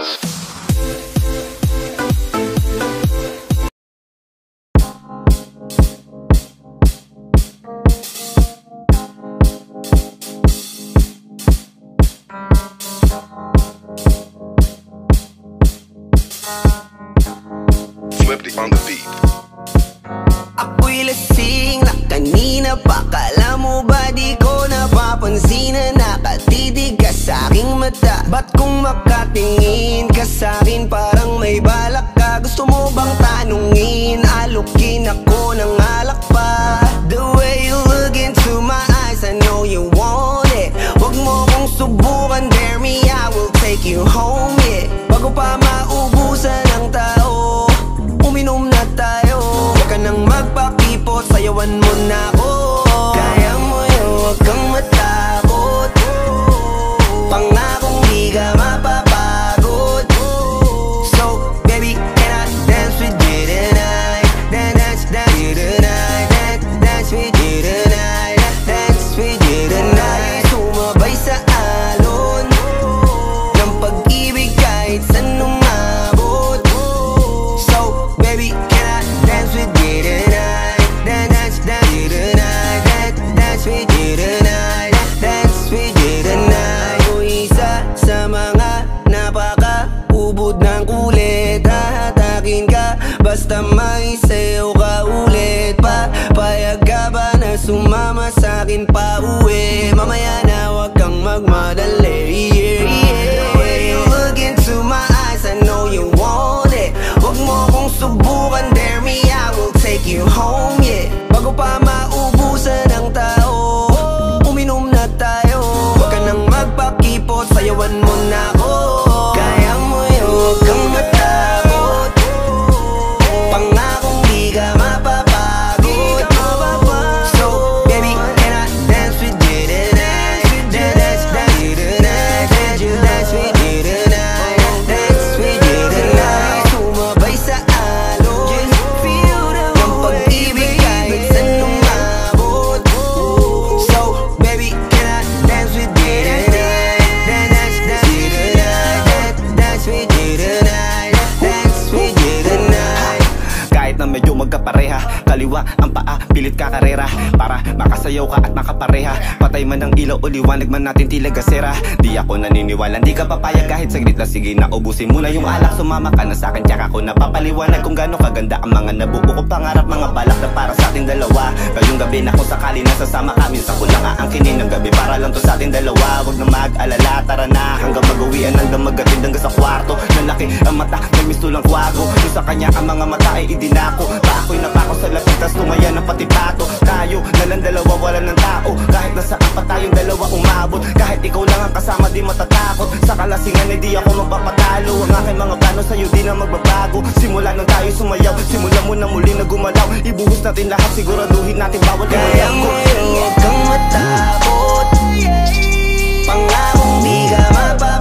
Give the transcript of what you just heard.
Swifty on the beat. Ako'y lasing na kanina pa Kala mo ba di Na nakatitig ka sa aking mata Ba't kung makatingin looking up mo kong subukan Dare me, I will take you home, medyo magkapareha. Kaliwa ang paa, pilit ka karera. Para makasayaw ka at makapareha. Patay man ang ilaw o liwanag man natin tila gasera. Di ako naniniwala, di ka papayag. Kahit saglit na Sige na ubusin mo na yung alak. Sumama ka na sa'kin, tsaka ko napapaliwanag Kung gaano kaganda ang mga nabuo ko pangarap. Mga balak na para sa ating dalawa. Ngayong gabi na kung sakali nasasama kami Sa kulang aangkinin ng gabi Para lang to sa ating dalawa. Huwag na mag-alala, tara na Hanggang mag-uwian ng damagatid hanggang sa kwarto. Nalaki ang mata, may mistulang kwago Yung sa kanya ang mga mata ay idinako. Pako'y napako sa lapit, tas tumaya ng pati pato. Tayo, nalang dalawa, wala ng tao. Kahit nasaan pa tayong dalawa umabot. Kahit ikaw lang ang kasama, di matatakot. Sa kalasingan, hindi ako magpapatalo. Ang aking mga plano sa'yo, di na magbabago. Simula nang tayo sumayaw, simula mo na muli na gumalaw. Ibuhos natin lahat, siguraduhin natin bawal Kaya mo yun, huwag kang matakot. Pangakong di ka mapapagod